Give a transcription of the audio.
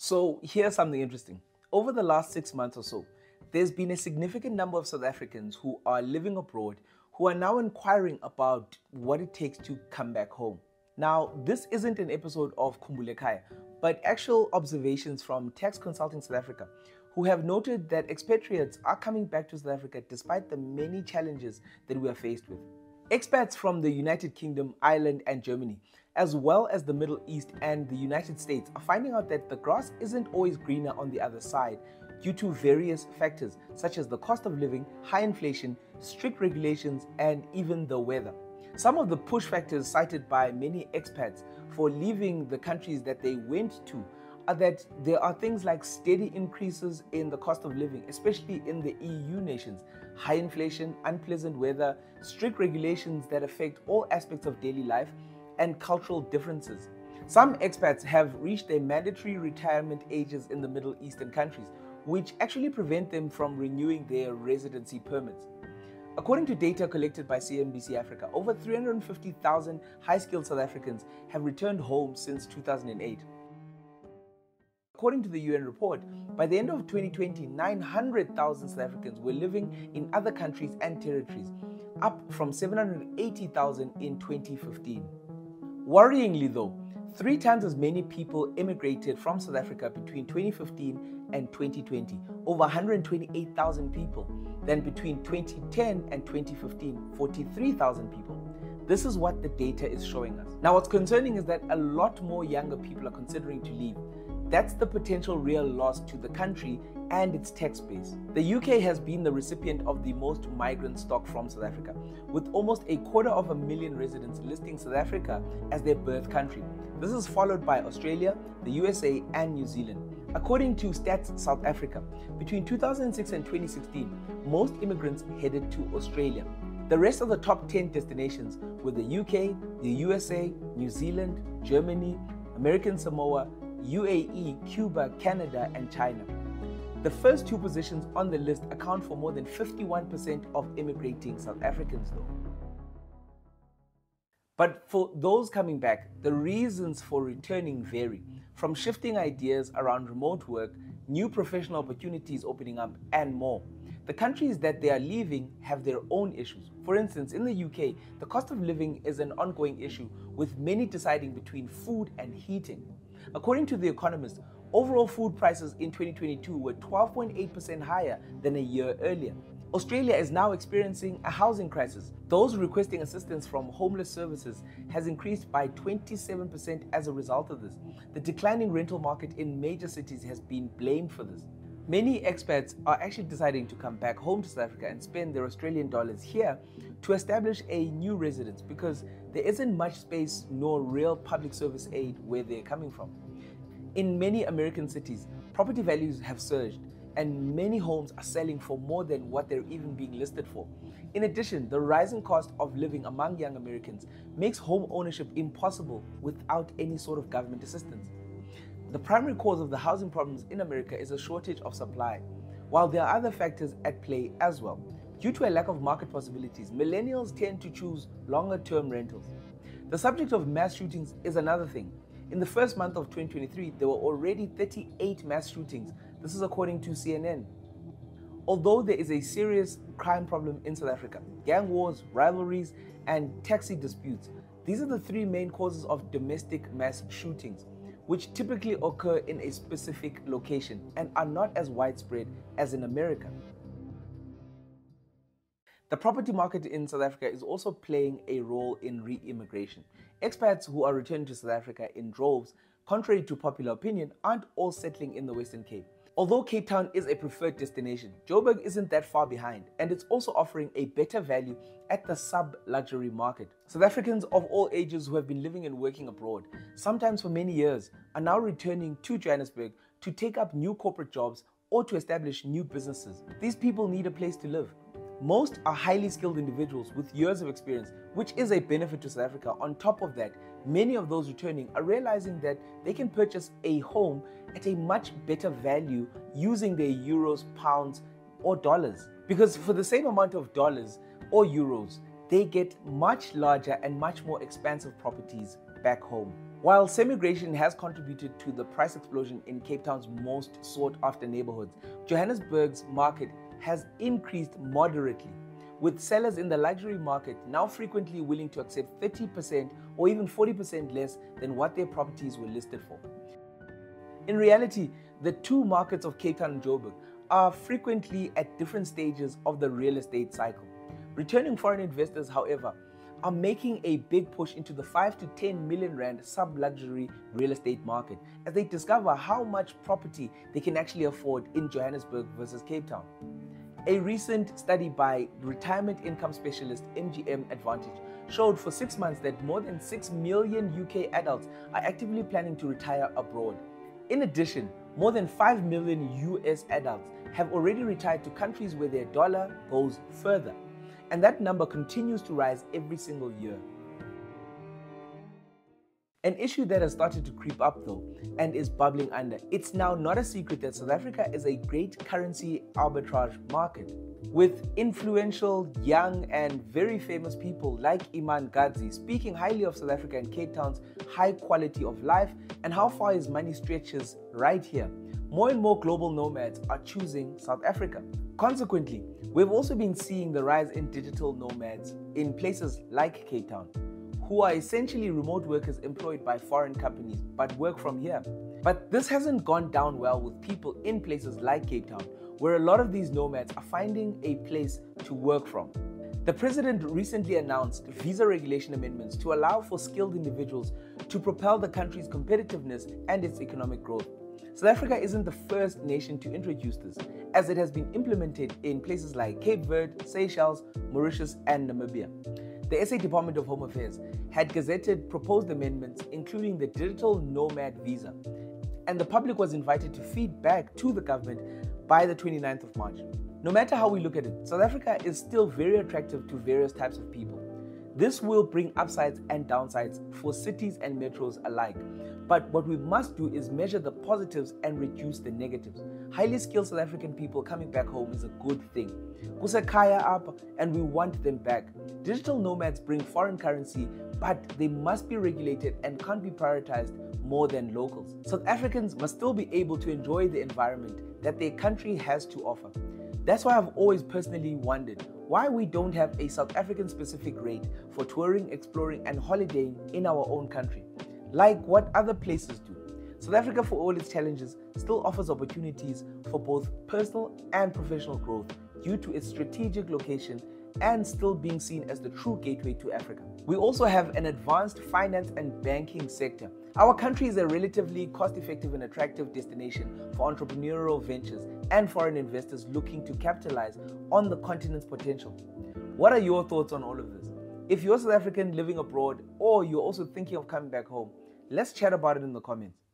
So here's something interesting. Over the last six months or so, there's been a significant number of South Africans who are living abroad who are now inquiring about what it takes to come back home. Now, this isn't an episode of Khumbul'Ekhaya, but actual observations from Tax Consulting South Africa, who have noted that expatriates are coming back to South Africa despite the many challenges that we are faced with. Expats from the United Kingdom, Ireland, and Germany, as well as the Middle East and the United States, are finding out that the grass isn't always greener on the other side due to various factors such as the cost of living, high inflation, strict regulations, and even the weather. Some of the push factors cited by many expats for leaving the countries that they went to are that there are things like steady increases in the cost of living, especially in the EU nations, high inflation, unpleasant weather, strict regulations that affect all aspects of daily life, and cultural differences. Some expats have reached their mandatory retirement ages in the Middle Eastern countries, which actually prevent them from renewing their residency permits. According to data collected by CNBC Africa, over 350,000 high skilled South Africans have returned home since 2008. According to the UN report, by the end of 2020, 900,000 South Africans were living in other countries and territories, up from 780,000 in 2015. Worryingly, though, three times as many people immigrated from South Africa between 2015 and 2020, over 128,000 people, than between 2010 and 2015, 43,000 people. This is what the data is showing us. Now, what's concerning is that a lot more younger people are considering to leave that's the potential real loss to the country and its tax base. The UK has been the recipient of the most migrant stock from South Africa, with almost a quarter of a million residents listing South Africa as their birth country. This is followed by Australia, the USA, and New Zealand. According to Stats South Africa, between 2006 and 2016, most immigrants headed to Australia. The rest of the top 10 destinations were the UK, the USA, New Zealand, Germany, American Samoa, UAE, Cuba, Canada, and China. The first two positions on the list account for more than 51% of immigrating South Africans, though. But for those coming back, the reasons for returning vary from shifting ideas around remote work, new professional opportunities opening up, and more. The countries that they are leaving have their own issues. For instance, in the UK, the cost of living is an ongoing issue, with many deciding between food and heating. According to The Economist, overall food prices in 2022 were 12.8% higher than a year earlier. Australia is now experiencing a housing crisis. Those requesting assistance from homeless services has increased by 27% as a result of this. The declining rental market in major cities has been blamed for this. Many expats are actually deciding to come back home to South Africa and spend their Australian dollars here to establish a new residence because there isn't much space nor real public service aid where they're coming from. In many American cities, property values have surged and many homes are selling for more than what they're even being listed for. In addition, the rising cost of living among young Americans makes home ownership impossible without any sort of government assistance. The primary cause of the housing problems in America is a shortage of supply, while there are other factors at play as well. Due to a lack of market possibilities, millennials tend to choose longer term rentals. The subject of mass shootings is another thing. In the first month of 2023, there were already 38 mass shootings. This is according to CNN. Although there is a serious crime problem in South Africa, gang wars, rivalries, and taxi disputes, these are the three main causes of domestic mass shootings, which typically occur in a specific location and are not as widespread as in America. The property market in South Africa is also playing a role in re immigration. Expats who are returning to South Africa in droves, contrary to popular opinion, aren't all settling in the Western Cape. Although Cape Town is a preferred destination, Joburg isn't that far behind, and it's also offering a better value at the sub luxury market. South Africans of all ages who have been living and working abroad, sometimes for many years, are now returning to Johannesburg to take up new corporate jobs or to establish new businesses. These people need a place to live. Most are highly skilled individuals with years of experience, which is a benefit to South Africa. On top of that, many of those returning are realizing that they can purchase a home at a much better value using their euros, pounds, or dollars. Because for the same amount of dollars or euros, they get much larger and much more expansive properties back home. While semigration has contributed to the price explosion in Cape Town's most sought after neighborhoods, Johannesburg's market has increased moderately, with sellers in the luxury market now frequently willing to accept 30% or even 40% less than what their properties were listed for. In reality, the two markets of Cape Town and Joburg are frequently at different stages of the real estate cycle. Returning foreign investors, however, are making a big push into the 5 to 10 million rand sub luxury real estate market as they discover how much property they can actually afford in Johannesburg versus Cape Town. A recent study by retirement income specialist MGM Advantage showed for six months that more than 6 million UK adults are actively planning to retire abroad. In addition, more than 5 million US adults have already retired to countries where their dollar goes further and that number continues to rise every single year. An issue that has started to creep up though and is bubbling under. It's now not a secret that South Africa is a great currency arbitrage market. With influential, young, and very famous people like Iman Gadzhi speaking highly of South Africa and Cape Town's high quality of life and how far his money stretches right here, more and more global nomads are choosing South Africa. Consequently, we've also been seeing the rise in digital nomads in places like Cape Town, who are essentially remote workers employed by foreign companies but work from here. But this hasn't gone down well with people in places like Cape Town, where a lot of these nomads are finding a place to work from. The president recently announced visa regulation amendments to allow for skilled individuals to propel the country's competitiveness and its economic growth. South Africa isn't the first nation to introduce this, as it has been implemented in places like Cape Verde, Seychelles, Mauritius, and Namibia. The SA Department of Home Affairs had gazetted proposed amendments, including the digital nomad visa, and the public was invited to feed back to the government by the 29th of March. No matter how we look at it, South Africa is still very attractive to various types of people. This will bring upsides and downsides for cities and metros alike. But what we must do is measure the positives and reduce the negatives. Highly skilled South African people coming back home is a good thing. Kusekaya up and we want them back. Digital nomads bring foreign currency, but they must be regulated and can't be prioritized more than locals. South Africans must still be able to enjoy the environment that their country has to offer. That's why I've always personally wondered why we don't have a South African specific rate for touring, exploring, and holidaying in our own country, like what other places do. South Africa, for all its challenges, still offers opportunities for both personal and professional growth due to its strategic location and still being seen as the true gateway to Africa. We also have an advanced finance and banking sector. Our country is a relatively cost effective and attractive destination for entrepreneurial ventures and foreign investors looking to capitalize on the continent's potential. What are your thoughts on all of this? If you're South African living abroad or you're also thinking of coming back home, let's chat about it in the comments.